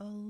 Allahu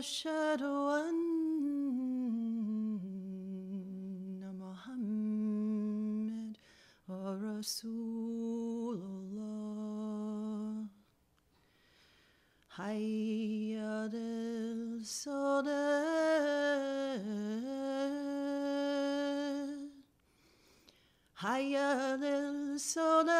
أشهد أن محمد رسول الله حي على الصلاة حي على الصلاة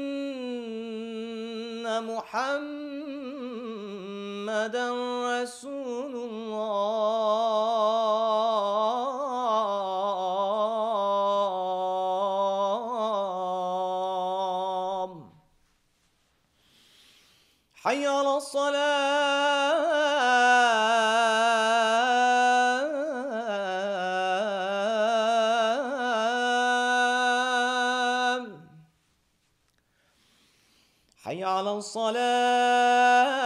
حي على الصلاة.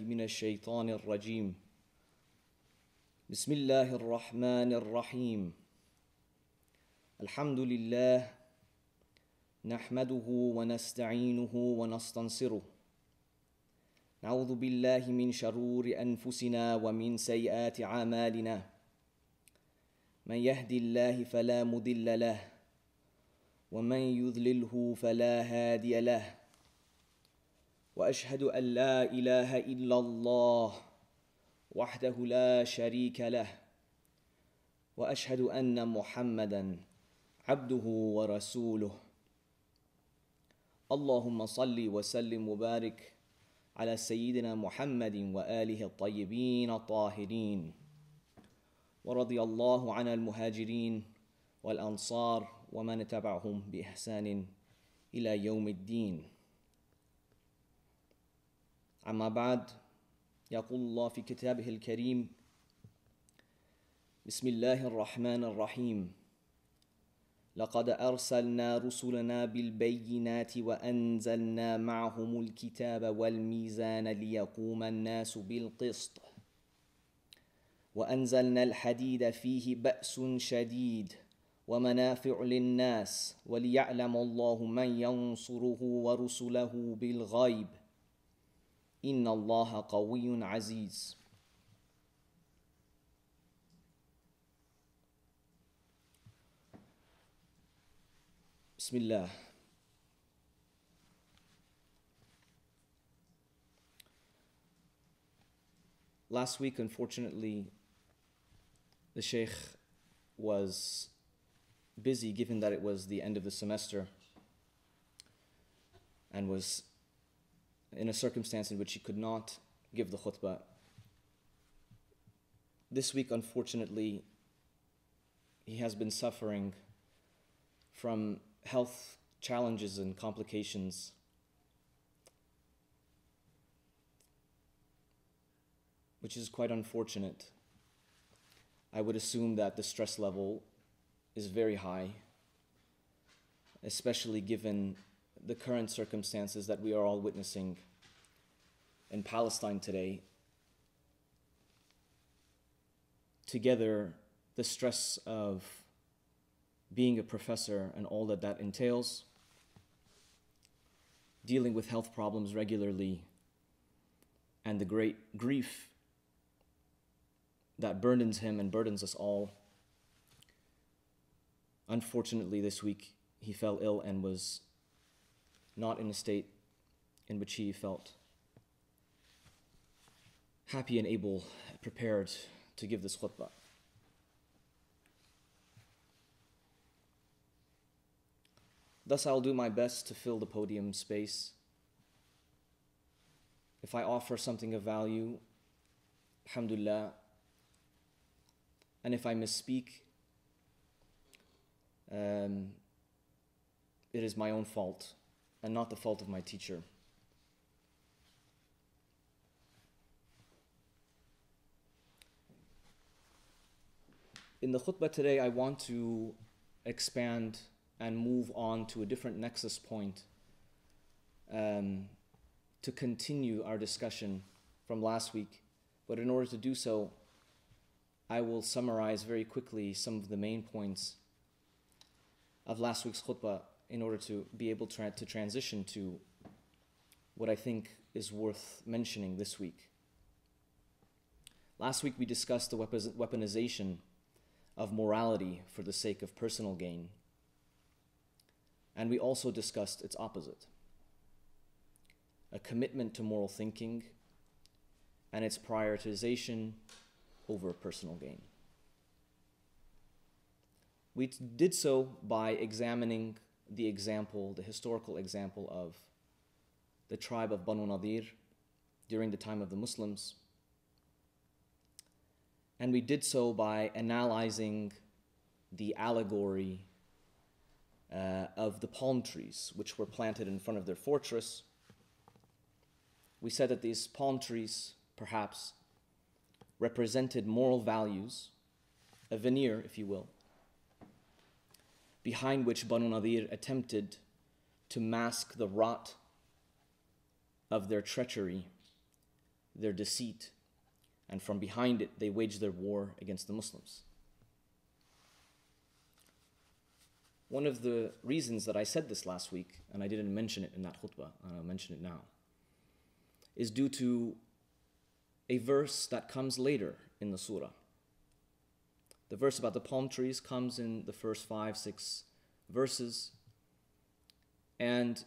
من الشيطان الرجيم. بسم الله الرحمن الرحيم. الحمد لله نحمده ونستعينه ونستنصره. نعوذ بالله من شرور أنفسنا ومن سيئات أعمالنا. من يهد الله فلا مضل له ومن يضلله فلا هادي له. وأشهد أن لا إله إلا الله وحده لا شريك له وأشهد أن محمدا عبده ورسوله. اللهم صل وسلم وبارك على سيدنا محمد وآله الطيبين الطاهرين. ورضي الله عن المهاجرين والأنصار ومن تبعهم بإحسان إلى يوم الدين. أما بعد يقول الله في كتابه الكريم بسم الله الرحمن الرحيم. لقد أرسلنا رسلنا بالبينات وأنزلنا معهم الكتاب والميزان ليقوم الناس بالقسط. وأنزلنا الحديد فيه بأس شديد ومنافع للناس وليعلم الله من ينصره ورسله بالغيب. ان الله قوي عزيز بسم الله Last week, unfortunately, the Sheikh was busy given that it was the end of the semester and was in a circumstance in which he could not give the khutbah. This week, unfortunately, he has been suffering from health challenges and complications. Which is quite unfortunate. I would assume that the stress level is very high, especially given the current circumstances that we are all witnessing in Palestine today. Together, the stress of being a professor and all that that entails, dealing with health problems regularly, and the great grief that burdens him and burdens us all. Unfortunately, this week he fell ill and was not in a state in which he felt happy and able, prepared to give this khutbah. Thus, I'll do my best to fill the podium space. If I offer something of value, alhamdulillah. And if I misspeak, um, it is my own fault and not the fault of my teacher. In the khutbah today, I want to expand and move on to a different nexus point um, to continue our discussion from last week. But in order to do so, I will summarize very quickly some of the main points of last week's khutbah in order to be able to, to transition to what I think is worth mentioning this week. Last week we discussed the weaponization of morality for the sake of personal gain. And we also discussed its opposite a commitment to moral thinking and its prioritization over personal gain. We did so by examining the example, the historical example of the tribe of Banu Nadir during the time of the Muslims. And we did so by analyzing the allegory uh, of the palm trees which were planted in front of their fortress. We said that these palm trees, perhaps, represented moral values, a veneer, if you will, behind which Banu Nadir attempted to mask the rot of their treachery, their deceit, and from behind it they waged their war against the Muslims. One of the reasons that I said this last week, and I didn't mention it in that khutbah, and I'll mention it now, is due to a verse that comes later in the surah. The verse about the palm trees comes in the first five, six verses, and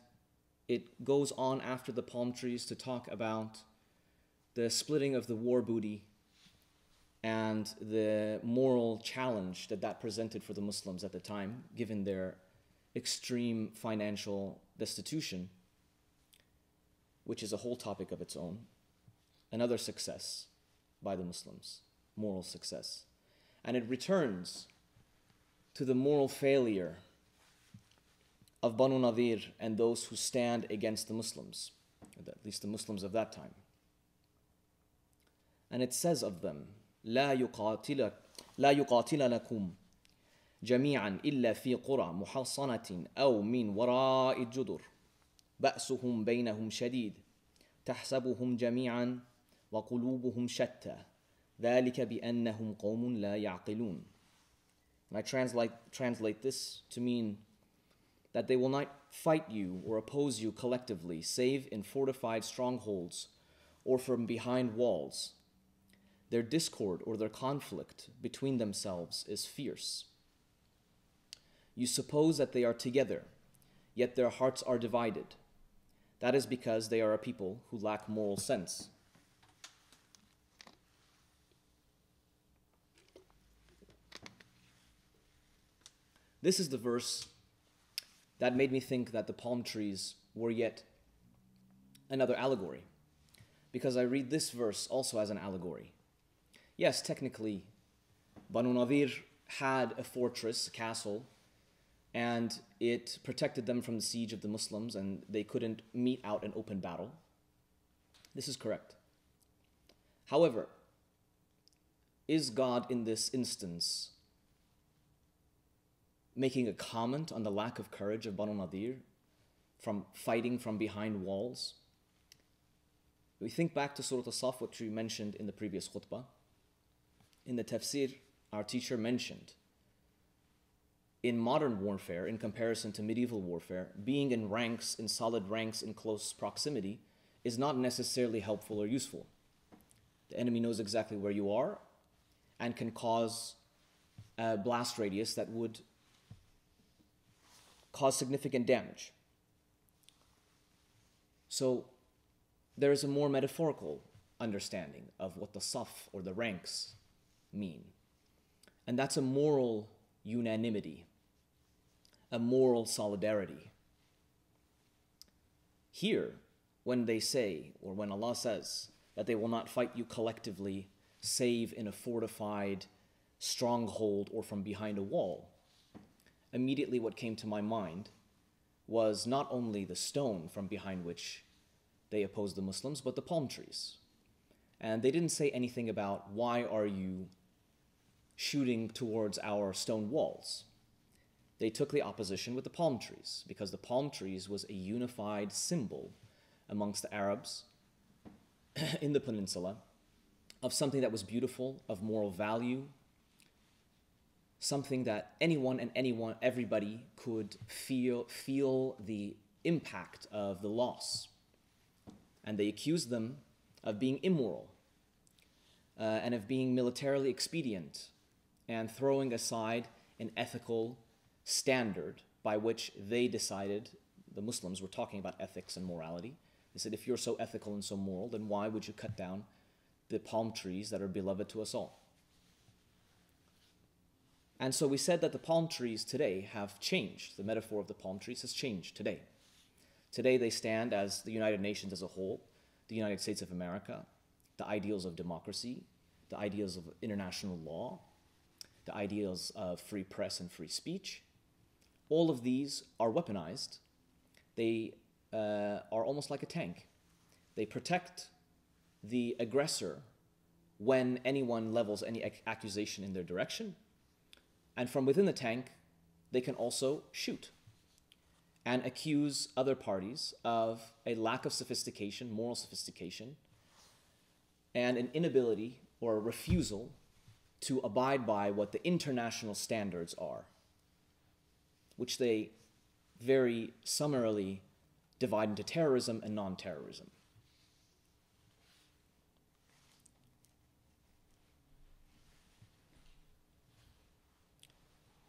it goes on after the palm trees to talk about the splitting of the war booty and the moral challenge that that presented for the Muslims at the time, given their extreme financial destitution, which is a whole topic of its own. Another success by the Muslims, moral success And it returns to the moral failure of Banu Nadir and those who stand against the Muslims, at least the Muslims of that time. And it says of them, لا يقاتل لا يقاتل لكم جميعا إلا في قرى محصنة أو من وراء الجدر بأسهم بينهم شديد تحسبهم جميعا وقلوبهم شتى ذلك بأنهم قوم لا يعقلون And I translate, translate this to mean that they will not fight you or oppose you collectively, save in fortified strongholds or from behind walls. Their discord or their conflict between themselves is fierce. You suppose that they are together, yet their hearts are divided. That is because they are a people who lack moral sense. This is the verse that made me think that the palm trees were yet another allegory. Because I read this verse also as an allegory. Yes, technically, Banu Nadir had a fortress, a castle, and it protected them from the siege of the Muslims, and they couldn't meet out an open battle. This is correct. However, is God in this instance making a comment on the lack of courage of Banu Nadir from fighting from behind walls? We think back to Surah As-Saf, which we mentioned in the previous khutbah. In the tafsir, our teacher mentioned in modern warfare, in comparison to medieval warfare, being in ranks, in solid ranks, in close proximity, is not necessarily helpful or useful. The enemy knows exactly where you are and can cause a blast radius that would cause significant damage. So there is a more metaphorical understanding of what the saf or the ranks mean. And that's a moral unanimity, a moral solidarity. Here, when they say, or when Allah says, that they will not fight you collectively, save in a fortified stronghold or from behind a wall, immediately what came to my mind was not only the stone from behind which they opposed the Muslims, but the palm trees. And they didn't say anything about why are you shooting towards our stone walls. They took the opposition with the palm trees because the palm trees was a unified symbol amongst the Arabs in the peninsula of something that was beautiful, of moral value, something that anyone and anyone, everybody could feel, feel the impact of the loss. And they accused them of being immoral uh, and of being militarily expedient and throwing aside an ethical standard by which they decided, the Muslims were talking about ethics and morality. They said, if you're so ethical and so moral, then why would you cut down the palm trees that are beloved to us all? And so we said that the palm trees today have changed. The metaphor of the palm trees has changed today. Today they stand as the United Nations as a whole, the United States of America, the ideals of democracy, the ideals of international law, the ideals of free press and free speech, all of these are weaponized. They uh, are almost like a tank. They protect the aggressor when anyone levels any ac- accusation in their direction. And from within the tank, they can also shoot and accuse other parties of a lack of sophistication, moral sophistication, and an inability or a refusal to abide by what the international standards are, which they very summarily divide into terrorism and non terrorism.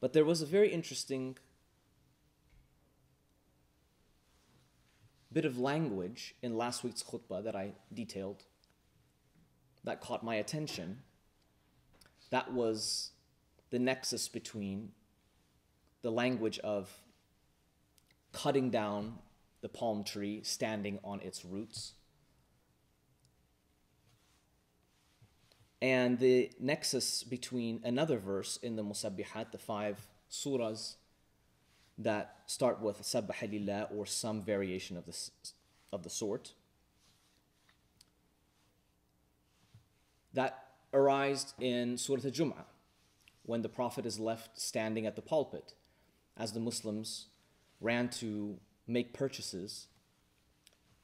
But there was a very interesting bit of language in last week's khutbah that I detailed that caught my attention. That was the nexus between the language of cutting down the palm tree standing on its roots and the nexus between another verse in the Musabbihat, the five surahs that start with Sabbaha lillah or some variation of, this, of the sort, that arised in Surah Al-Jum'ah when the Prophet is left standing at the pulpit as the Muslims ran to make purchases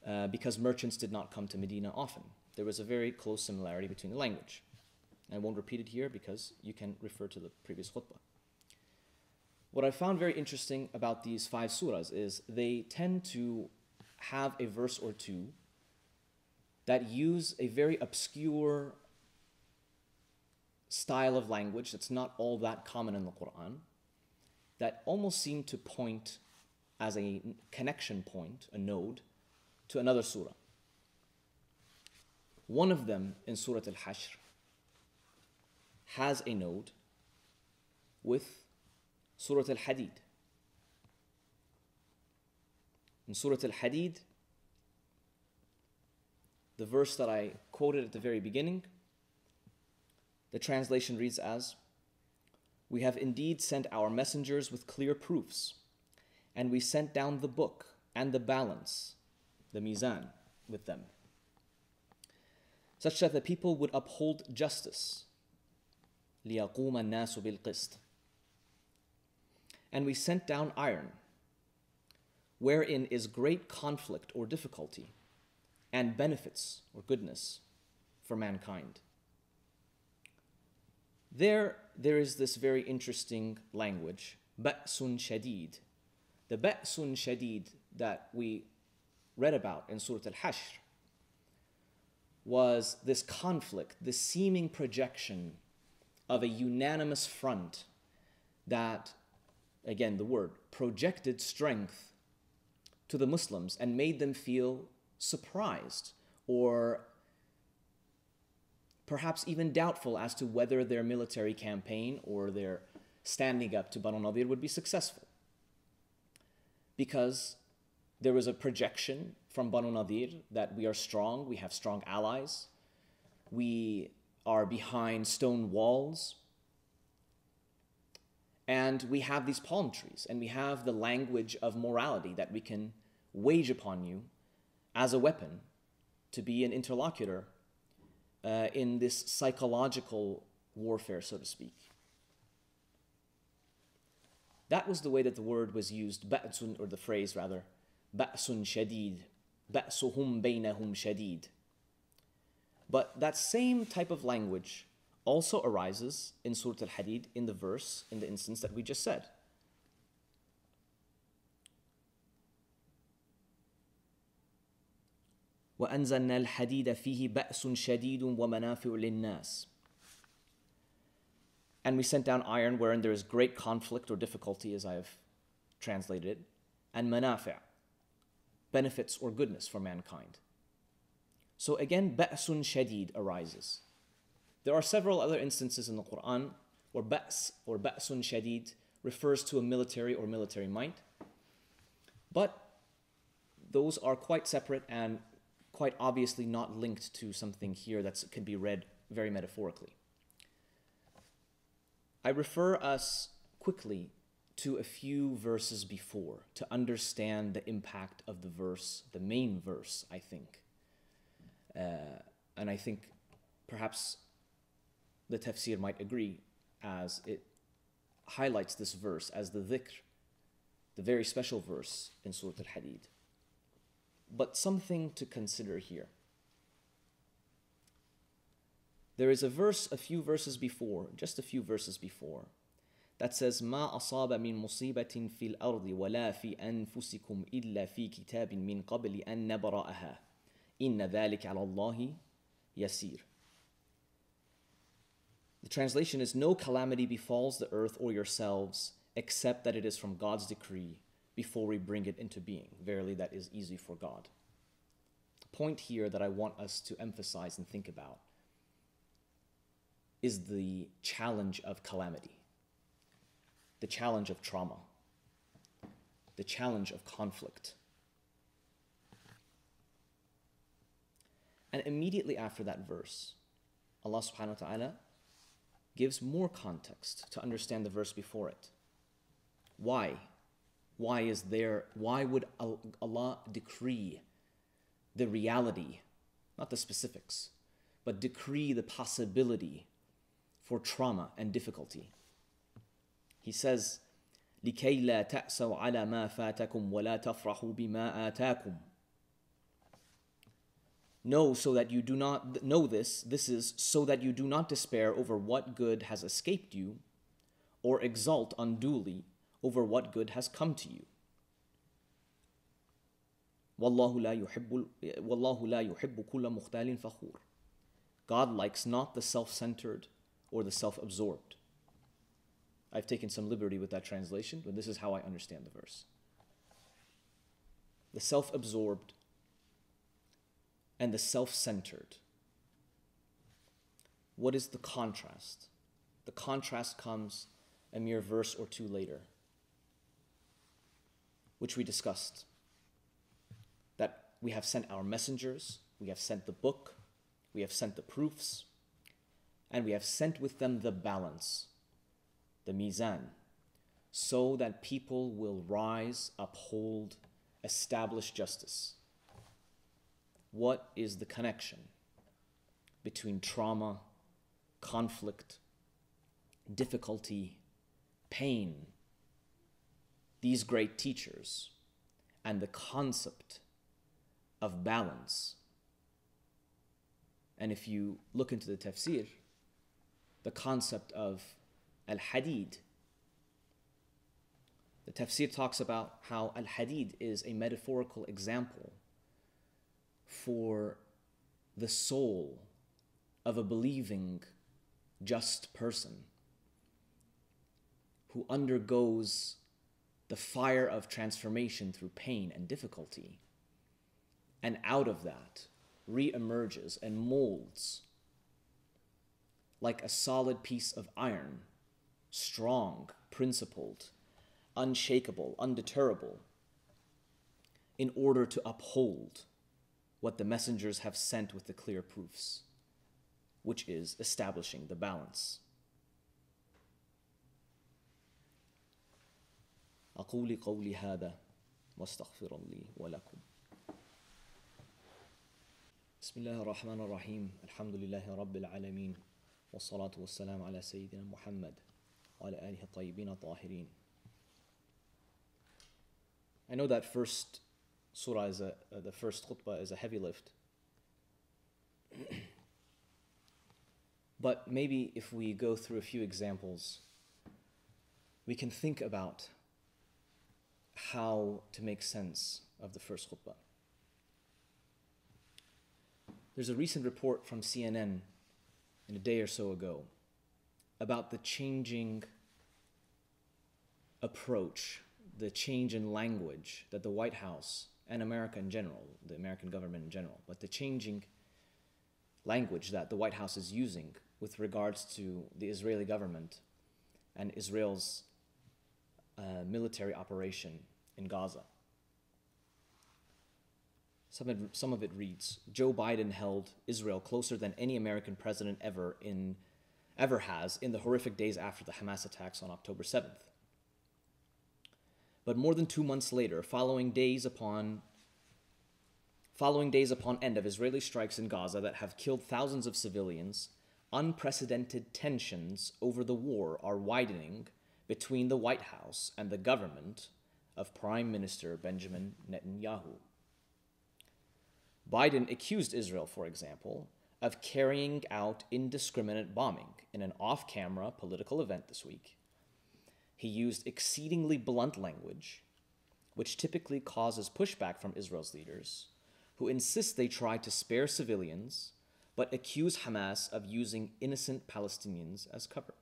uh, because merchants did not come to Medina often. There was a very close similarity between the language. I won't repeat it here because you can refer to the previous khutbah. What I found very interesting about these five surahs is they tend to have a verse or two that use a very obscure style of language that's not all that common in the Quran, that almost seem to point as a connection point, a node, to another surah. One of them in Surah Al Hashr has a node with Surah Al Hadid. In Surah Al Hadid, the verse that I quoted at the very beginning, the translation reads as We have indeed sent our messengers with clear proofs, and we sent down the book and the balance, the mizan, with them, such that the people would uphold justice ليقوم الناس بالقسط and we sent down iron wherein is great conflict or difficulty and benefits or goodness for mankind there there is this very interesting language ba'sun shadid the ba'sun shadid that we read about in surah al-hashr was this conflict this seeming projection of a unanimous front that, again, the word, projected strength to the Muslims and made them feel surprised or perhaps even doubtful as to whether their military campaign or their standing up to Banu Nadir would be successful. Because there was a projection from Banu Nadir that we are strong, we have strong allies, we are behind stone walls. And we have these palm trees, and we have the language of morality that we can wage upon you as a weapon to be an interlocutor uh, in this psychological warfare, so to speak. That was the way that the word was used, ba'sun, or the phrase rather, ba'sun shadid, ba'suhum baynahum shadid. But that same type of language also arises in Surah Al Hadid in the verse, in the instance that we just said. وأنزلنا الحديد فيه بأس شديد ومنافع للناس. And we sent down iron wherein there is great conflict or difficulty, as I have translated it, and manafi', benefits or goodness for mankind. So again, ba'sun shadid arises. There are several other instances in the Quran where ba's or ba'sun shadid refers to a military or military might. But those are quite separate and quite obviously not linked to something here that can be read very metaphorically. I refer us quickly to a few verses before to understand the impact of the verse, the main verse, I think. Uh, and I think perhaps the tafsir might agree as it highlights this verse as the dhikr, the very special verse in Surah Al Hadid. But something to consider here. There is a verse a few verses before, just a few verses before, that says ما أصاب من مصيبة في الأرض ولا في أنفسكم إلا في كتاب من قبل أن نبرأها إن ذلك على الله يسير The translation is No calamity befalls the earth or yourselves except that it is from God's decree before we bring it into being. Verily, that is easy for God. The point here that I want us to emphasize and think about is the challenge of calamity the challenge of trauma, the challenge of conflict. And immediately after that verse, Allah subhanahu wa ta'ala gives more context to understand the verse before it. Why? Why is there, why would Allah decree the reality, not the specifics, but decree the possibility for trauma and difficulty? He says, لكي لا تأسوا على ما فاتكم ولا تفرحوا بما آتاكم. Know so that you do not know this, this is so that you do not despair over what good has escaped you, or exult unduly over what good has come to you. Wallahu la yuhibbu, kulla mukhtalin fakhur. God likes not the self centered or the self absorbed. I've taken some liberty with that translation, but this is how I understand the verse. The self absorbed and the self centered. What is the contrast? The contrast comes a mere verse or two later, which we discussed. That we have sent our messengers, we have sent the book, we have sent the proofs, and we have sent with them the balance the mizan, so that people will rise, uphold, establish justice. What is the connection between trauma, conflict, difficulty, pain, these great teachers, and the concept of balance? And if you look into the tafsir, the concept of Al Hadid. The tafsir talks about how Al Hadid is a metaphorical example for the soul of a believing, just person who undergoes the fire of transformation through pain and difficulty, and out of that re emerges and molds like a solid piece of iron strong, principled, unshakable, undeterrable, in order to uphold what the messengers have sent with the clear proofs, which is establishing the balance. أقول قولي هذا واستغفر لي ولكم بسم الله الرحمن الرحيم الحمد لله رب العالمين والصلاة والسلام على سيدنا محمد وعلى آله الطيبين الطاهرين I know that first surah is a, uh, the first khutbah is a heavy lift. but maybe if we go through a few examples, we can think about how to make sense of the first khutbah. There's a recent report from CNN in a day or so ago about the changing approach, the change in language that the White House and America in general, the American government in general, but the changing language that the White House is using with regards to the Israeli government and Israel's uh, military operation in Gaza. Some of, some of it reads Joe Biden held Israel closer than any American president ever in ever has in the horrific days after the Hamas attacks on October 7th. But more than two months later, following days upon following days upon end of Israeli strikes in Gaza that have killed thousands of civilians, unprecedented tensions over the war are widening between the White House and the government of Prime Minister Benjamin Netanyahu. Biden accused Israel, for example, of carrying out indiscriminate bombing in an off camera political event this week. He used exceedingly blunt language, which typically causes pushback from Israel's leaders, who insist they try to spare civilians but accuse Hamas of using innocent Palestinians as cover.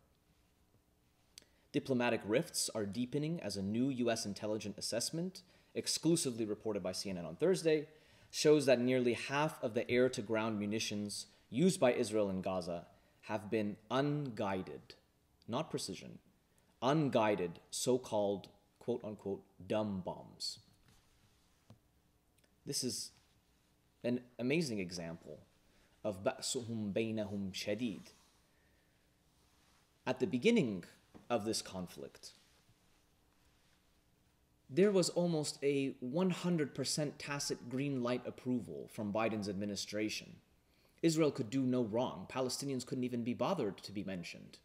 Diplomatic rifts are deepening as a new U.S. intelligence assessment, exclusively reported by CNN on Thursday, shows that nearly half of the air to ground munitions used by Israel in Gaza have been unguided, not precision, unguided so called quote unquote dumb bombs. This is an amazing example of Ba'suhum Bainahum Shadid. At the beginning of this conflict, there was almost a 100% tacit green light approval from Biden's administration. Israel could do no wrong. Palestinians couldn't even be bothered to be mentioned.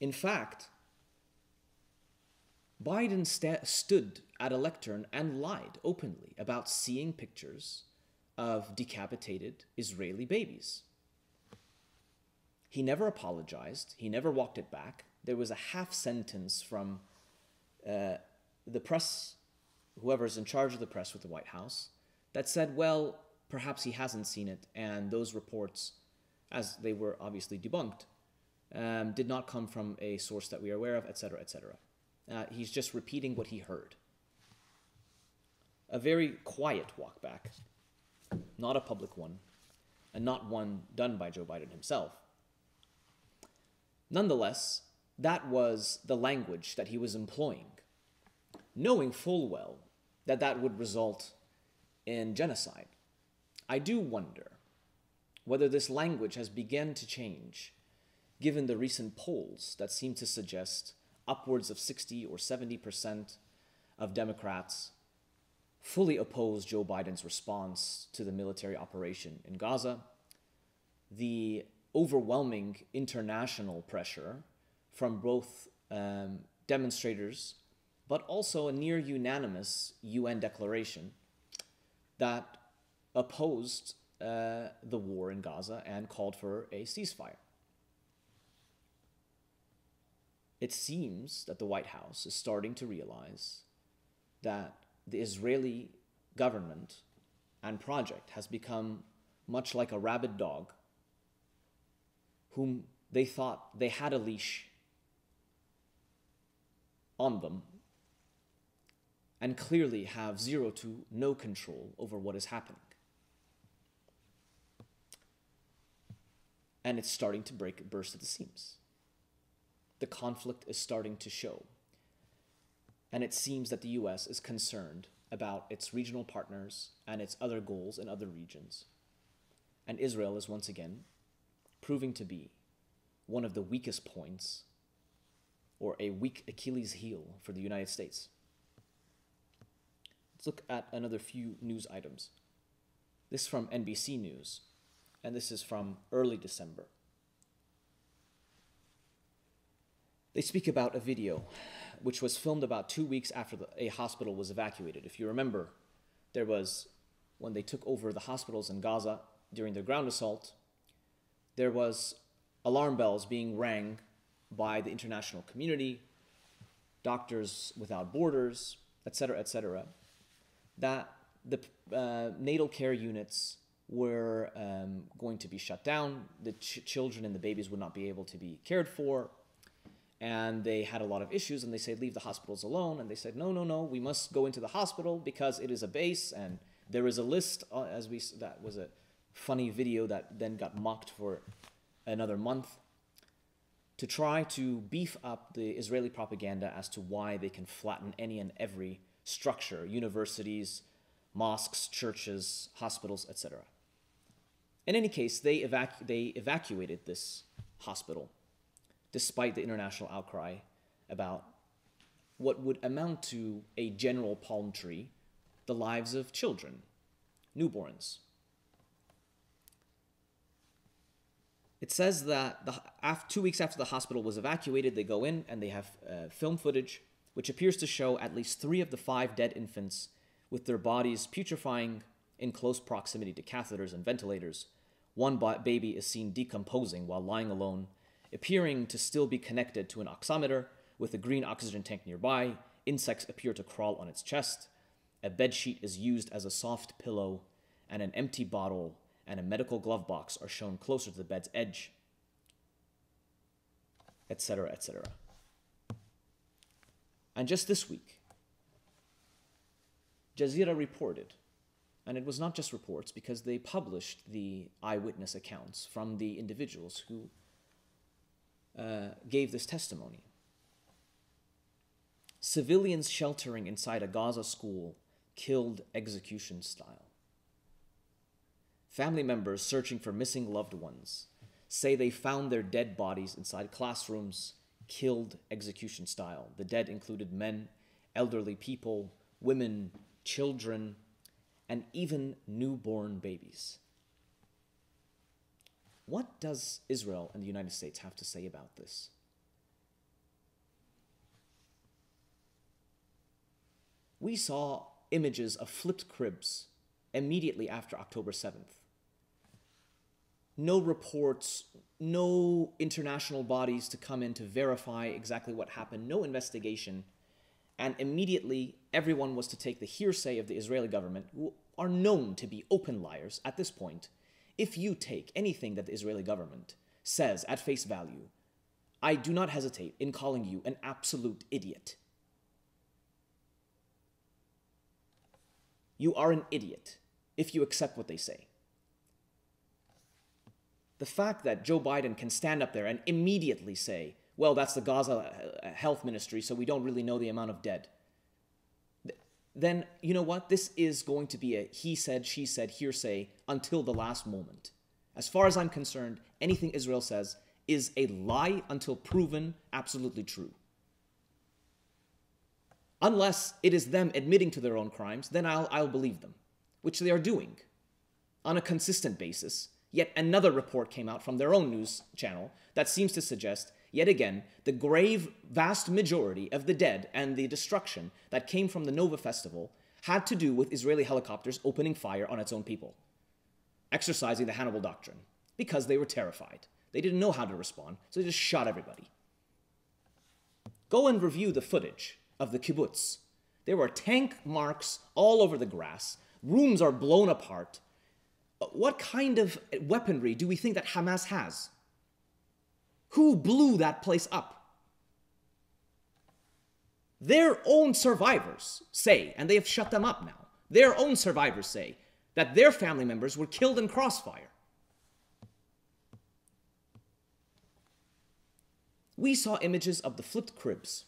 In fact, Biden sta- stood at a lectern and lied openly about seeing pictures of decapitated Israeli babies. He never apologized, he never walked it back. There was a half sentence from uh, the press, whoever's in charge of the press with the White House, that said, well, perhaps he hasn't seen it, and those reports, as they were obviously debunked, um, did not come from a source that we are aware of, etc., etc. Uh, he's just repeating what he heard. A very quiet walk back, not a public one, and not one done by Joe Biden himself. Nonetheless, that was the language that he was employing, knowing full well that that would result in genocide. I do wonder whether this language has begun to change given the recent polls that seem to suggest upwards of 60 or 70% of Democrats fully oppose Joe Biden's response to the military operation in Gaza. The overwhelming international pressure from both um, demonstrators, but also a near unanimous UN declaration that opposed uh, the war in Gaza and called for a ceasefire. It seems that the White House is starting to realize that the Israeli government and project has become much like a rabid dog whom they thought they had a leash on them and clearly have zero to no control over what is happening. And it's starting to break burst at the seams. The conflict is starting to show. And it seems that the US is concerned about its regional partners and its other goals in other regions. And Israel is once again proving to be one of the weakest points or a weak Achilles heel for the United States. Let's look at another few news items. This is from NBC News, and this is from early December. They speak about a video which was filmed about two weeks after the, a hospital was evacuated. If you remember, there was, when they took over the hospitals in Gaza during their ground assault, there was alarm bells being rang by the international community, Doctors Without Borders, etc., etc., that the uh, natal care units were um, going to be shut down. The ch- children and the babies would not be able to be cared for. And they had a lot of issues, and they said, Leave the hospitals alone. And they said, No, no, no, we must go into the hospital because it is a base, and there is a list, uh, as we, that was a funny video that then got mocked for another month to try to beef up the Israeli propaganda as to why they can flatten any and every structure universities, mosques, churches, hospitals, etc. In any case, they, evacu- they evacuated this hospital despite the international outcry about what would amount to a general palm tree the lives of children, newborns. It says that the, after, two weeks after the hospital was evacuated, they go in and they have uh, film footage which appears to show at least three of the five dead infants with their bodies putrefying in close proximity to catheters and ventilators. One baby is seen decomposing while lying alone, appearing to still be connected to an oximeter with a green oxygen tank nearby. Insects appear to crawl on its chest. A bedsheet is used as a soft pillow, and an empty bottle and a medical glove box are shown closer to the bed's edge, etc., etc. And just this week, Jazeera reported, and it was not just reports because they published the eyewitness accounts from the individuals who uh, gave this testimony. Civilians sheltering inside a Gaza school killed execution style. Family members searching for missing loved ones say they found their dead bodies inside classrooms killed execution style. The dead included men, elderly people, women, children, and even newborn babies. What does Israel and the United States have to say about this? We saw images of flipped cribs immediately after October 7th. No reports, no international bodies to come in to verify exactly what happened, no investigation. And immediately, everyone was to take the hearsay of the Israeli government, who are known to be open liars at this point. If you take anything that the Israeli government says at face value, I do not hesitate in calling you an absolute idiot. You are an idiot if you accept what they say. The fact that Joe Biden can stand up there and immediately say, well, that's the Gaza health ministry, so we don't really know the amount of dead. Then, you know what? This is going to be a he said, she said, hearsay until the last moment. As far as I'm concerned, anything Israel says is a lie until proven absolutely true. Unless it is them admitting to their own crimes, then I'll, I'll believe them, which they are doing on a consistent basis. Yet another report came out from their own news channel that seems to suggest, yet again, the grave vast majority of the dead and the destruction that came from the Nova Festival had to do with Israeli helicopters opening fire on its own people, exercising the Hannibal Doctrine, because they were terrified. They didn't know how to respond, so they just shot everybody. Go and review the footage of the kibbutz. There were tank marks all over the grass. Rooms are blown apart. What kind of weaponry do we think that Hamas has? Who blew that place up? Their own survivors say, and they have shut them up now, their own survivors say that their family members were killed in crossfire. We saw images of the flipped cribs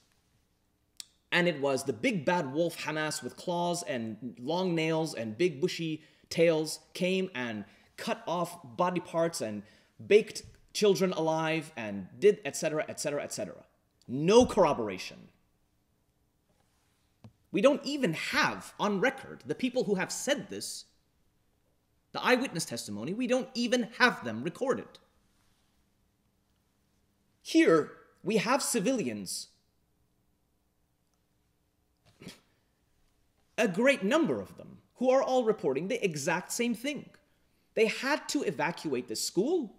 and it was the big bad wolf Hamas with claws and long nails and big bushy tails came and cut off body parts and baked children alive and did etc etc etc no corroboration we don't even have on record the people who have said this the eyewitness testimony we don't even have them recorded here we have civilians a great number of them who are all reporting the exact same thing. They had to evacuate the school.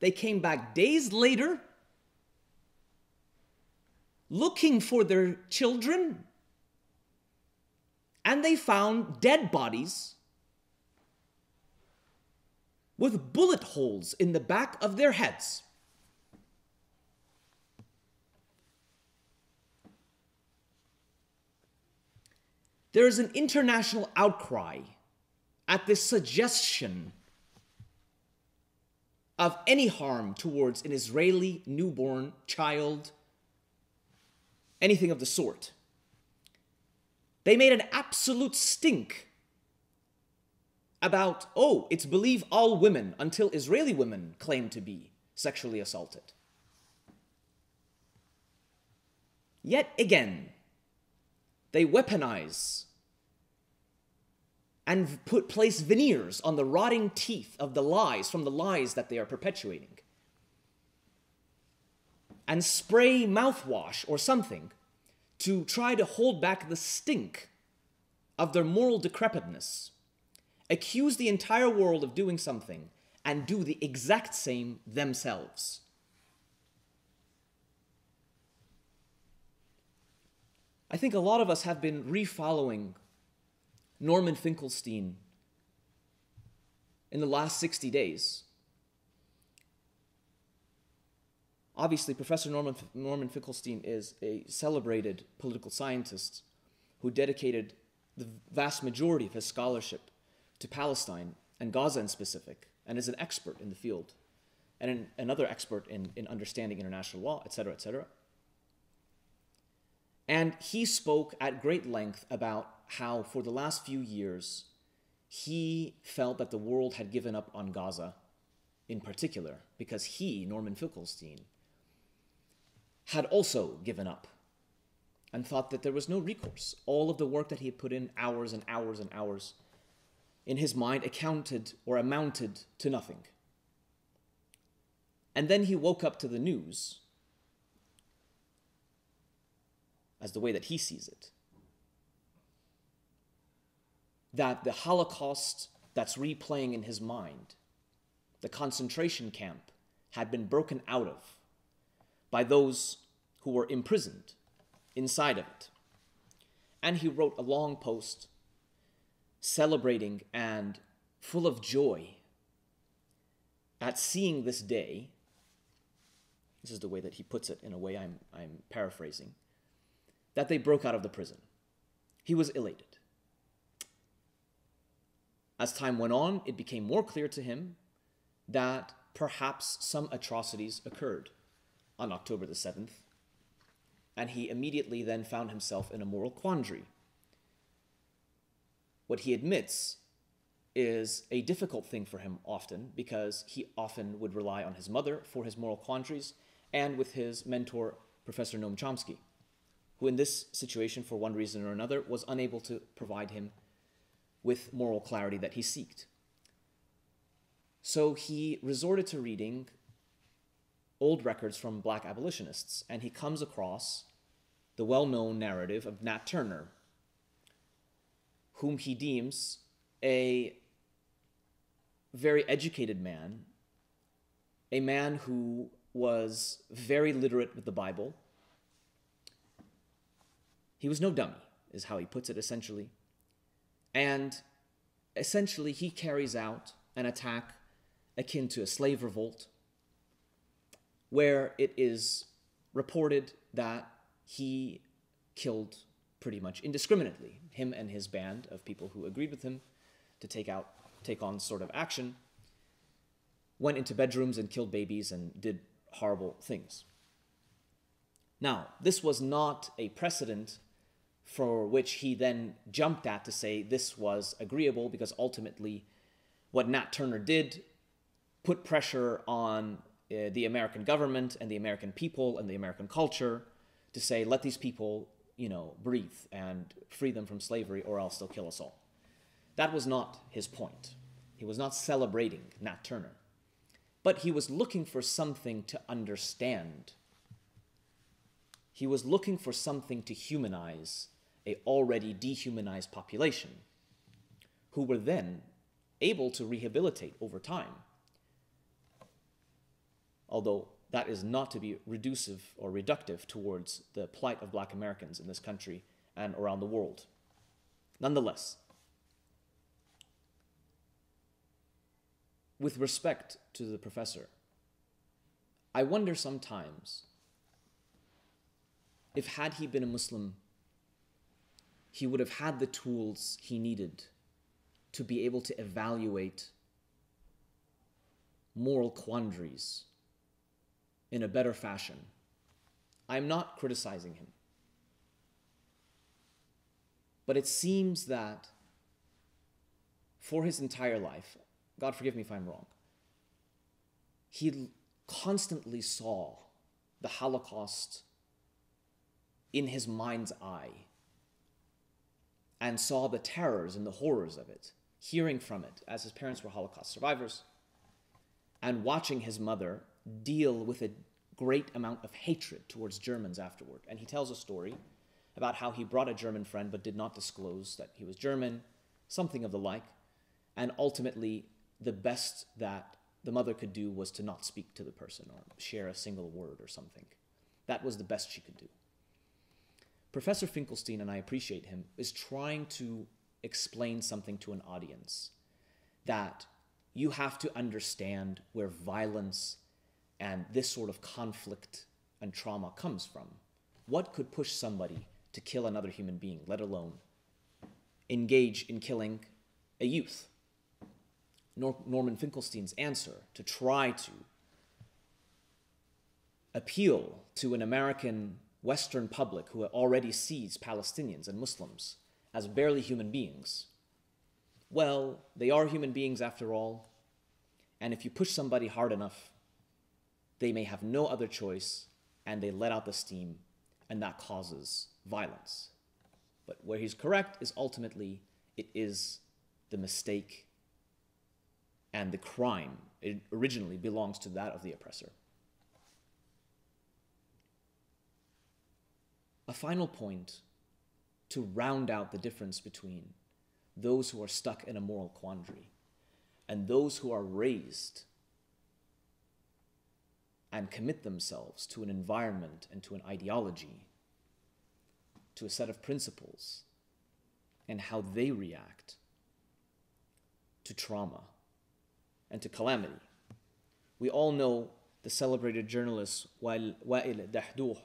They came back days later looking for their children. And they found dead bodies with bullet holes in the back of their heads. There is an international outcry at this suggestion of any harm towards an Israeli newborn child, anything of the sort. They made an absolute stink about, oh, it's believe all women until Israeli women claim to be sexually assaulted. Yet again, They weaponize and put place veneers on the rotting teeth of the lies from the lies that they are perpetuating. And spray mouthwash or something to try to hold back the stink of their moral decrepitness. Accuse the entire world of doing something and do the exact same themselves. I think a lot of us have been refollowing Norman Finkelstein in the last 60 days. Obviously, Professor Norman, Norman Finkelstein is a celebrated political scientist who dedicated the vast majority of his scholarship to Palestine and Gaza in specific, and is an expert in the field, and an, another expert in, in understanding international law, etc., etc. And he spoke at great length about how, for the last few years, he felt that the world had given up on Gaza in particular, because he, Norman Finkelstein, had also given up and thought that there was no recourse. All of the work that he had put in, hours and hours and hours, in his mind accounted or amounted to nothing. And then he woke up to the news as the way that he sees it. That the Holocaust that's replaying in his mind, the concentration camp, had been broken out of by those who were imprisoned inside of it. And he wrote a long post celebrating and full of joy at seeing this day. This is the way that he puts it in a way I'm, I'm paraphrasing that they broke out of the prison. He was elated. As time went on, it became more clear to him that perhaps some atrocities occurred on October the 7th, and he immediately then found himself in a moral quandary. What he admits is a difficult thing for him often because he often would rely on his mother for his moral quandaries and with his mentor, Professor Noam Chomsky who in this situation, for one reason or another, was unable to provide him with moral clarity that he sought. So he resorted to reading old records from black abolitionists, and he comes across the well known narrative of Nat Turner, whom he deems a very educated man, a man who was very literate with the Bible he was no dummy, is how he puts it essentially. And essentially, he carries out an attack akin to a slave revolt, where it is reported that he killed pretty much indiscriminately him and his band of people who agreed with him to take out take on sort of action went into bedrooms and killed babies and did horrible things. Now this was not a precedent for which he then jumped at to say this was agreeable because ultimately what Nat Turner did put pressure on uh, the American government and the American people and the American culture to say let these people you know breathe and free them from slavery or else they'll kill us all. That was not his point. He was not celebrating Nat Turner. But he was looking for something to understand. He was looking for something to humanize a already dehumanized population who were then able to rehabilitate over time. Although that is not to be reducive or reductive towards the plight of black Americans in this country and around the world. Nonetheless, with respect to the professor, I wonder sometimes if had he been a Muslim he would have had the tools he needed to be able to evaluate moral quandaries in a better fashion. I'm not criticizing him. But it seems that for his entire life, God forgive me if I'm wrong, he constantly saw the Holocaust in his mind's eye and saw the terrors and the horrors of it, hearing from it, as his parents were Holocaust survivors, and watching his mother deal with a great amount of hatred towards Germans afterward. And he tells a story about how he brought a German friend but did not disclose that he was German, something of the like. And ultimately, the best that the mother could do was to not speak to the person or share a single word or something. That was the best she could do. Professor Finkelstein, and I appreciate him, is trying to explain something to an audience that you have to understand where violence and this sort of conflict and trauma comes from. What could push somebody to kill another human being, let alone engage in killing a youth? Nor- Norman Finkelstein's answer to try to appeal to an American Western public who already sees Palestinians and Muslims as barely human beings. Well, they are human beings after all, and if you push somebody hard enough, they may have no other choice and they let out the steam, and that causes violence. But where he's correct is ultimately it is the mistake and the crime. It originally belongs to that of the oppressor. A final point to round out the difference between those who are stuck in a moral quandary and those who are raised and commit themselves to an environment and to an ideology, to a set of principles, and how they react to trauma and to calamity. We all know the celebrated journalist Wa'il Dahdouh,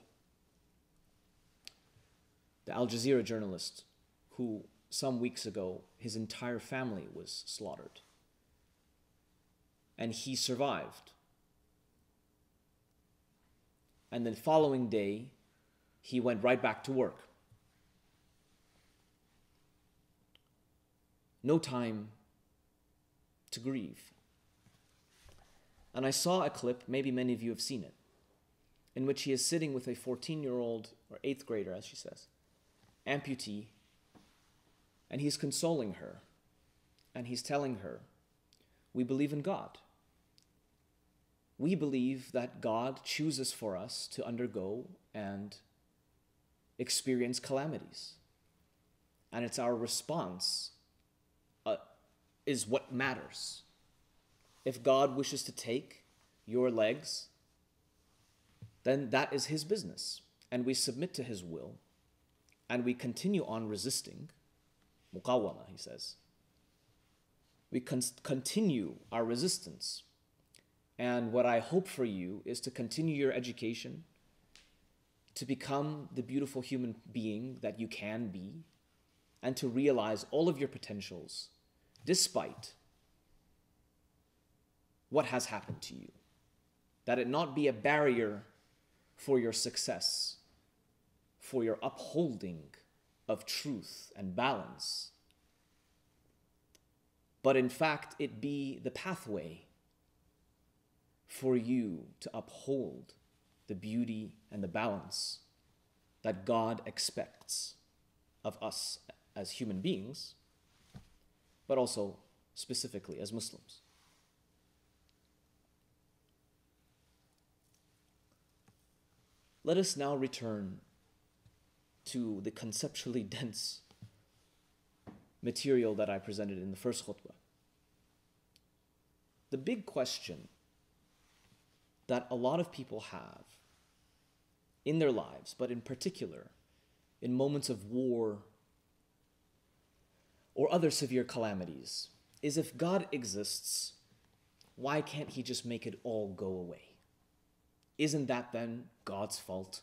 the Al Jazeera journalist who some weeks ago his entire family was slaughtered. And he survived. And the following day, he went right back to work. No time to grieve. And I saw a clip, maybe many of you have seen it, in which he is sitting with a 14 year old, or eighth grader, as she says, amputee, and he's consoling her. And he's telling her, We believe in God. We believe that God chooses for us to undergo and experience calamities. And it's our response uh, is what matters. If God wishes to take your legs, then that is his business. And we submit to his will and we continue on resisting. Muqawama, he says. We con- continue our resistance. And what I hope for you is to continue your education, to become the beautiful human being that you can be, and to realize all of your potentials despite what has happened to you. That it not be a barrier for your success, for your upholding of truth and balance, but in fact, it be the pathway for you to uphold the beauty and the balance that God expects of us as human beings, but also specifically as Muslims. Let us now return to the conceptually dense material that I presented in the first khutbah. The big question that a lot of people have in their lives, but in particular in moments of war or other severe calamities, is if God exists, why can't He just make it all go away? Isn't that then God's fault?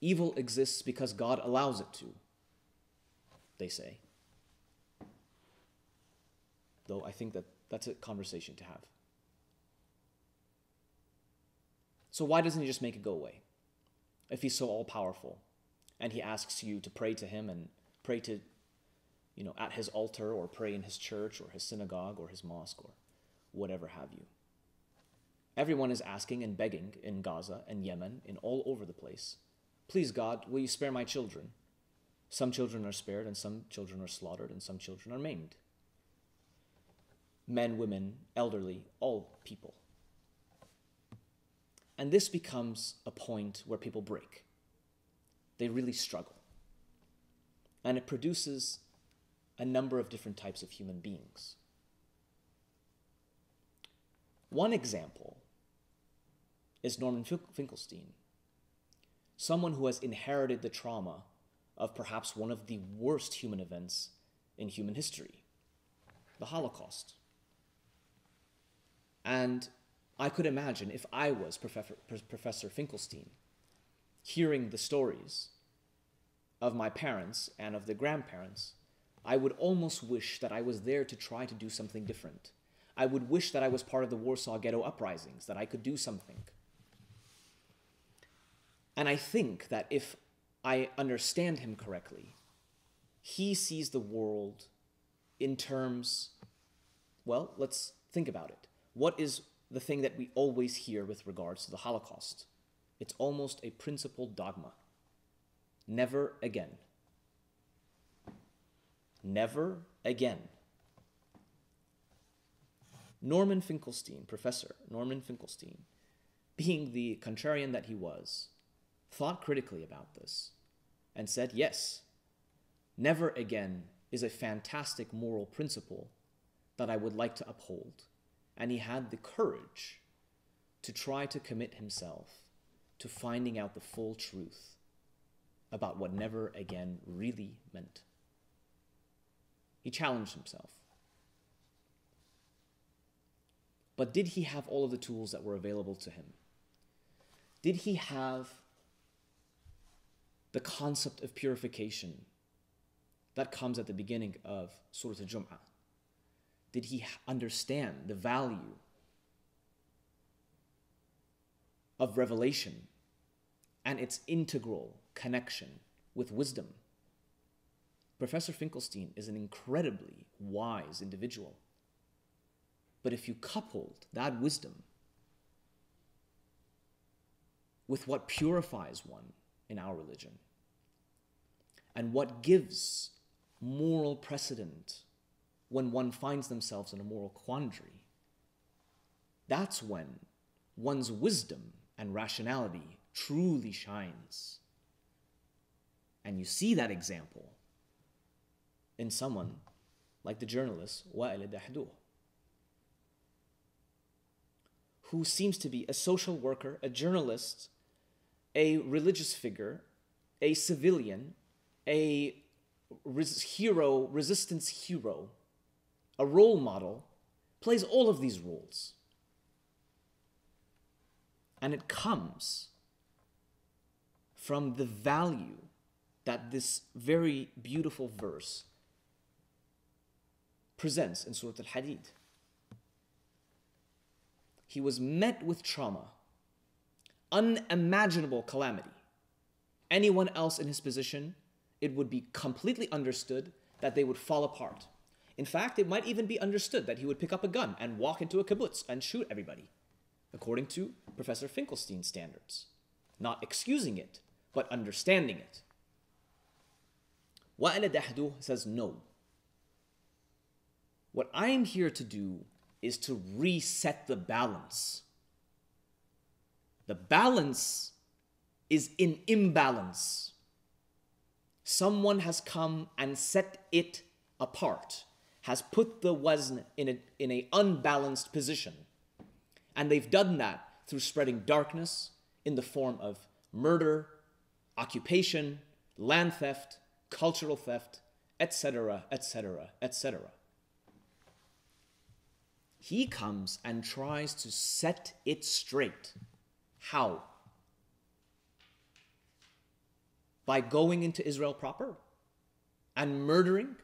Evil exists because God allows it to, they say. Though I think that that's a conversation to have. So, why doesn't He just make it go away? If He's so all powerful and He asks you to pray to Him and pray to, you know, at His altar or pray in His church or His synagogue or His mosque or whatever have you. Everyone is asking and begging in Gaza and Yemen and all over the place Please, God, will you spare my children? Some children are spared, and some children are slaughtered, and some children are maimed. Men, women, elderly, all people. And this becomes a point where people break. They really struggle. And it produces a number of different types of human beings. One example is Norman Finkelstein, someone who has inherited the trauma of perhaps one of the worst human events in human history the Holocaust. And I could imagine if I was Professor, Professor Finkelstein, hearing the stories of my parents and of the grandparents, I would almost wish that I was there to try to do something different. I would wish that I was part of the Warsaw Ghetto uprisings, that I could do something. And I think that if I understand him correctly, he sees the world in terms, well, let's think about it. What is the thing that we always hear with regards to the Holocaust? It's almost a principled dogma. Never again. Never again. Norman Finkelstein, Professor Norman Finkelstein, being the contrarian that he was, thought critically about this and said, yes, never again is a fantastic moral principle that I would like to uphold. And he had the courage to try to commit himself to finding out the full truth about what never again really meant. He challenged himself. But did he have all of the tools that were available to him? Did he have the concept of purification that comes at the beginning of Surah Al-Jum'ah? Did he understand the value of revelation and its integral connection with wisdom? Professor Finkelstein is an incredibly wise individual. But if you coupled that wisdom with what purifies one in our religion and what gives moral precedent when one finds themselves in a moral quandary, that's when one's wisdom and rationality truly shines. And you see that example in someone like the journalist Wa'il Dahdouh, who seems to be a social worker, a journalist, a religious figure, a civilian, a res- hero, resistance hero, a role model, plays all of these roles. And it comes from the value that this very beautiful verse presents in Surah Al Hadid. He was met with trauma, unimaginable calamity. Anyone else in his position, it would be completely understood that they would fall apart. In fact, it might even be understood that he would pick up a gun and walk into a kibbutz and shoot everybody, according to Professor Finkelstein's standards. Not excusing it, but understanding it. Wa'il Dahdouh says no. What I am here to do is to reset the balance. The balance is in imbalance. Someone has come and set it apart, has put the wazn in an in a unbalanced position. And they've done that through spreading darkness in the form of murder, occupation, land theft, cultural theft, etc., etc., etc he comes and tries to set it straight. How? By going into Israel proper and murdering?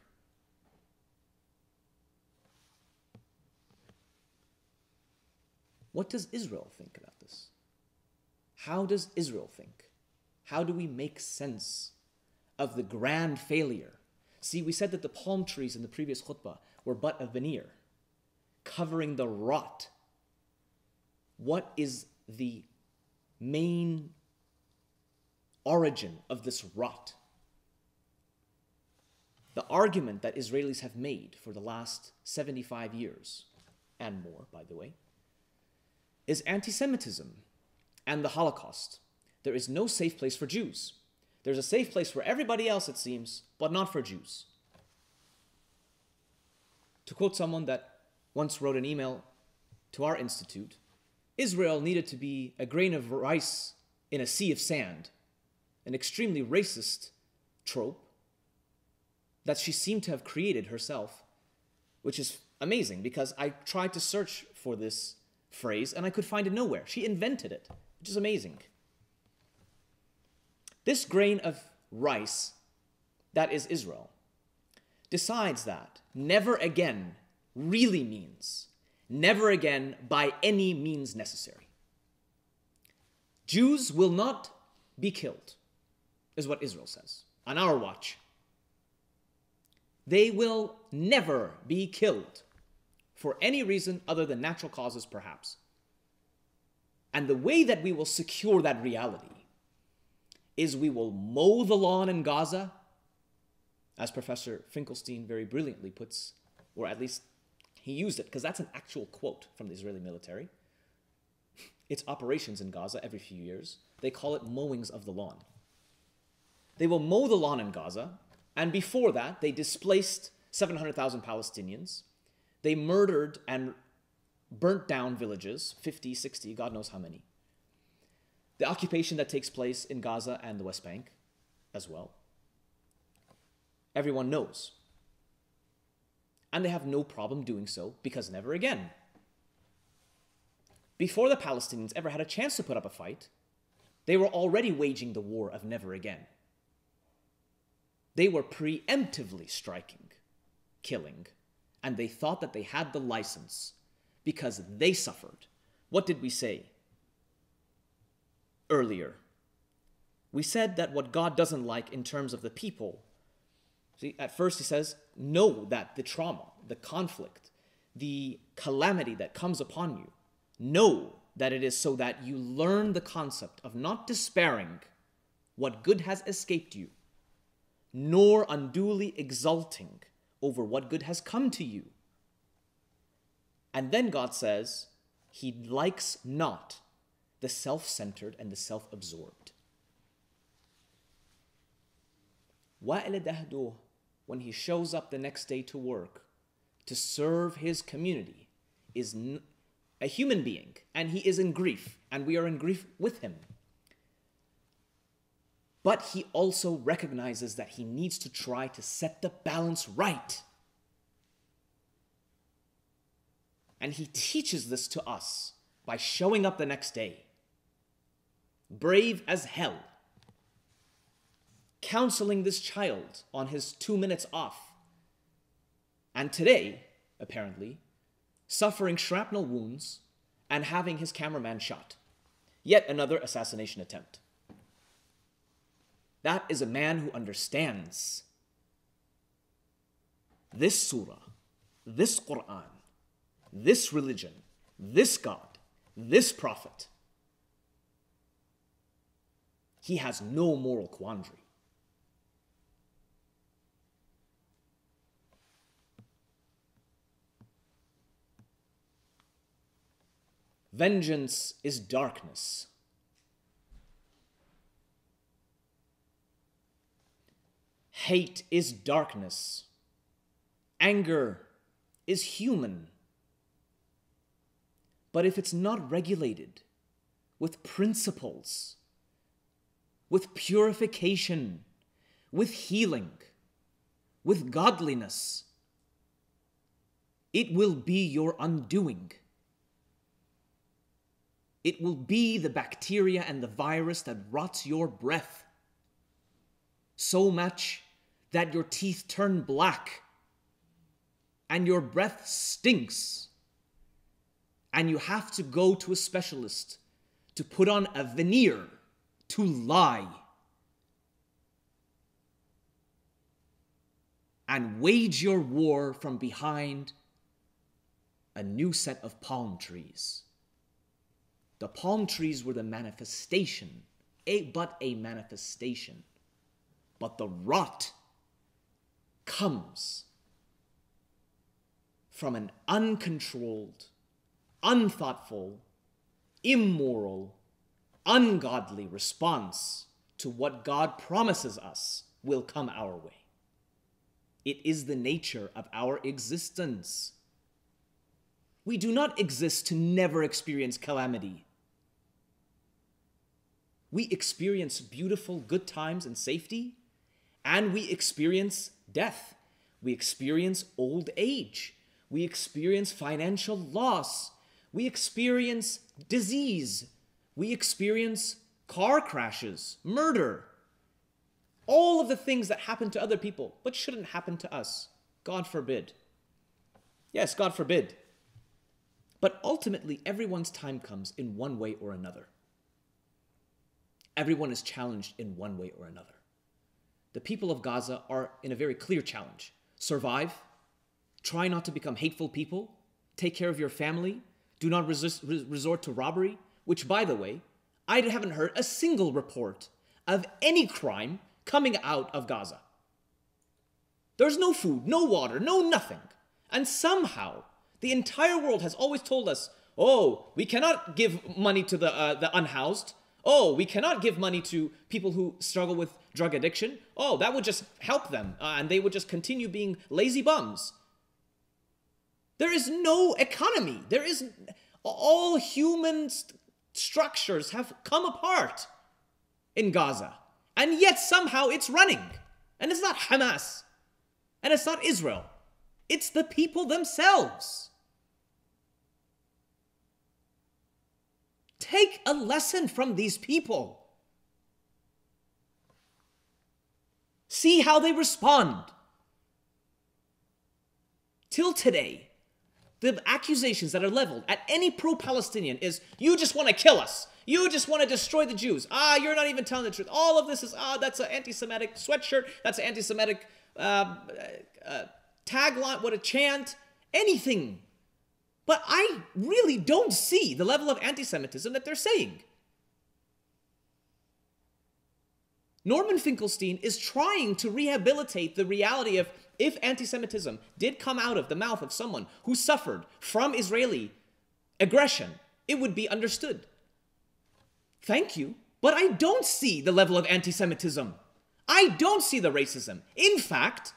What does Israel think about this? How does Israel think? How do we make sense of the grand failure? See, we said that the palm trees in the previous khutbah were but a veneer covering the rot. What is the main origin of this rot. The argument that Israelis have made for the last 75 years, and more, by the way, is anti Semitism and the Holocaust. There is no safe place for Jews. There's a safe place for everybody else, it seems, but not for Jews. To quote someone that once wrote an email to our institute, Israel needed to be a grain of rice in a sea of sand, an extremely racist trope that she seemed to have created herself, which is amazing because I tried to search for this phrase and I could find it nowhere. She invented it, which is amazing. This grain of rice, that is Israel, decides that never again really means never again by any means necessary. Jews will not be killed, is what Israel says, on our watch. They will never be killed for any reason other than natural causes, perhaps. And the way that we will secure that reality is we will mow the lawn in Gaza, as Professor Finkelstein very brilliantly puts, or at least he used it because that's an actual quote from the Israeli military. It's operations in Gaza every few years. They call it mowings of the lawn. They will mow the lawn in Gaza, and before that, they displaced 700,000 Palestinians. They murdered and burnt down villages 50, 60, God knows how many the occupation that takes place in Gaza and the West Bank as well. Everyone knows. And they have no problem doing so because never again. Before the Palestinians ever had a chance to put up a fight, they were already waging the war of never again. They were preemptively striking, killing, and they thought that they had the license because they suffered. What did we say? earlier. We said that what God doesn't like in terms of the people, see, at first he says, know that the trauma, the conflict, the calamity that comes upon you, know that it is so that you learn the concept of not despairing what good has escaped you, nor unduly exulting over what good has come to you. And then God says, He likes not the self centered and the self absorbed. Wa'il Dahdouh, when he shows up the next day to work to serve his community, is a human being and he is in grief, and we are in grief with him. But he also recognizes that he needs to try to set the balance right. And he teaches this to us by showing up the next day brave as hell, counseling this child on his two minutes off. And today, apparently, suffering shrapnel wounds and having his cameraman shot. Yet another assassination attempt. That is a man who understands this surah, this Quran, this religion, this God, this prophet he has no moral quandary. Vengeance is darkness. Hate is darkness. Anger is human. But if it's not regulated with principles, with purification, with healing, with godliness. It will be your undoing. It will be the bacteria and the virus that rots your breath so much that your teeth turn black and your breath stinks. And you have to go to a specialist to put on a veneer to lie and wage your war from behind a new set of palm trees. The palm trees were the manifestation a, but a manifestation. But the rot comes from an uncontrolled, unthoughtful, immoral, ungodly response to what God promises us will come our way. It is the nature of our existence. We do not exist to never experience calamity. We experience beautiful, good times and safety, and we experience death. We experience old age. We experience financial loss. We experience disease. We experience car crashes, murder. All of the things that happen to other people, but shouldn't happen to us. God forbid. Yes, God forbid. But ultimately, everyone's time comes in one way or another. Everyone is challenged in one way or another. The people of Gaza are in a very clear challenge survive, try not to become hateful people, take care of your family, do not resist, resort to robbery, which, by the way, I haven't heard a single report of any crime coming out of Gaza. There's no food, no water, no nothing. And somehow, the entire world has always told us, oh, we cannot give money to the, uh, the unhoused. Oh, we cannot give money to people who struggle with drug addiction. Oh, that would just help them, uh, and they would just continue being lazy bums. There is no economy. There is all human st- structures have come apart in Gaza. And yet somehow it's running. And it's not Hamas. And it's not Israel. It's the people themselves. Take a lesson from these people. See how they respond. Till today, the accusations that are leveled at any pro Palestinian is you just want to kill us. You just want to destroy the Jews. Ah, you're not even telling the truth. All of this is, ah, that's an anti Semitic sweatshirt. That's an anti Semitic uh, uh, tagline. What a chant. Anything. But I really don't see the level of anti Semitism that they're saying. Norman Finkelstein is trying to rehabilitate the reality of if anti Semitism did come out of the mouth of someone who suffered from Israeli aggression, it would be understood. Thank you, but I don't see the level of anti Semitism. I don't see the racism. In fact,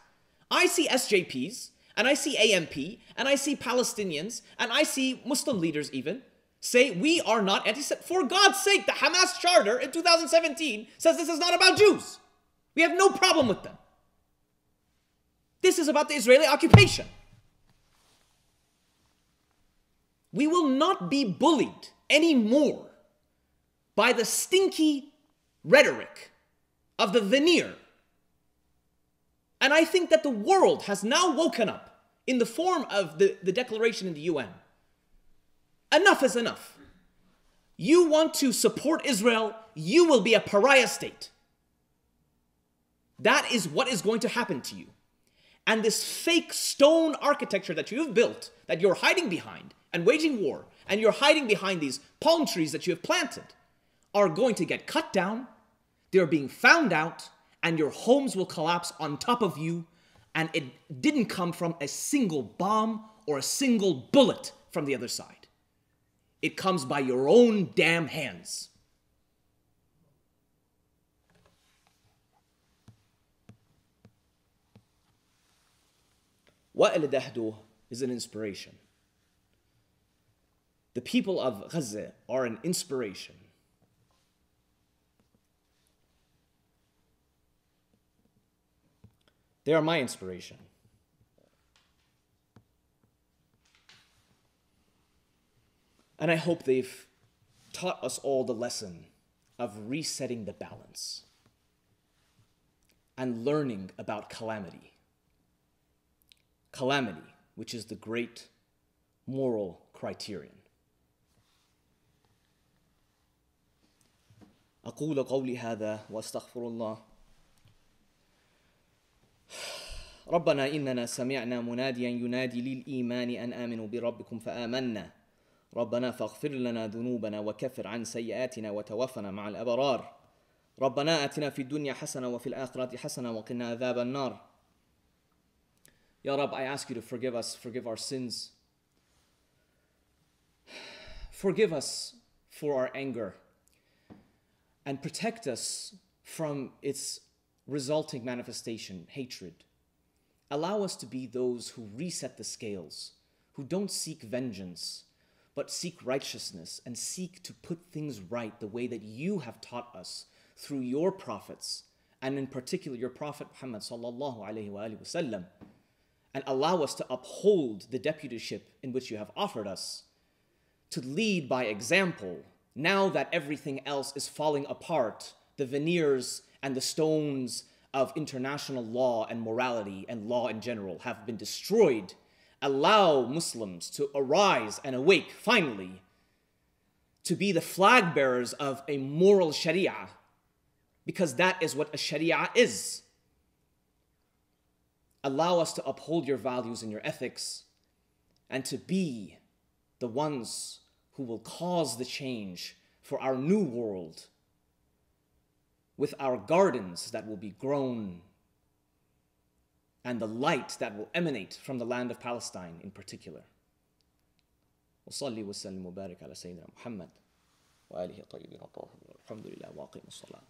I see SJPs, and I see AMP, and I see Palestinians, and I see Muslim leaders even say we are not anti Semitic. For God's sake, the Hamas charter in 2017 says this is not about Jews. We have no problem with them. This is about the Israeli occupation. We will not be bullied anymore by the stinky rhetoric of the veneer. And I think that the world has now woken up in the form of the, the declaration in the UN. Enough is enough. You want to support Israel, you will be a pariah state. That is what is going to happen to you. And this fake stone architecture that you've built, that you're hiding behind and waging war, and you're hiding behind these palm trees that you have planted, are going to get cut down, they're being found out, and your homes will collapse on top of you. And it didn't come from a single bomb or a single bullet from the other side. It comes by your own damn hands. Wa'il Dahdouh is an inspiration. The people of Gaza are an inspiration. They are my inspiration. And I hope they've taught us all the lesson of resetting the balance and learning about calamity. Calamity, which is the great moral criterion. أقول قولي هذا وأستغفر الله ربنا إننا سمعنا مناديا ينادي للإيمان أن آمنوا بربكم فآمنا ربنا فاغفر لنا ذنوبنا وكفر عن سيئاتنا وتوفنا مع الأبرار ربنا آتنا في الدنيا حسنة وفي الآخرة حسنة وقنا عذاب النار Ya Rab, I ask you to forgive us, forgive our sins. Forgive us for our anger and protect us from its resulting manifestation, hatred. Allow us to be those who reset the scales, who don't seek vengeance, but seek righteousness and seek to put things right the way that you have taught us through your prophets, and in particular your Prophet Muhammad sallallahu alaihi wasallam, and allow us to uphold the deputyship in which you have offered us, to lead by example now that everything else is falling apart, the veneers and the stones of international law and morality and law in general have been destroyed, allow Muslims to arise and awake finally to be the flag bearers of a moral sharia, because that is what a sharia is. Allow us to uphold your values and your ethics and to be the ones who will cause the change for our new world with our gardens that will be grown and the light that will emanate from the land of Palestine in particular. وصلي وسلم وبارك على سيدنا محمد وآله الطيبين الطاهرين الحمد لله واقم الصلاة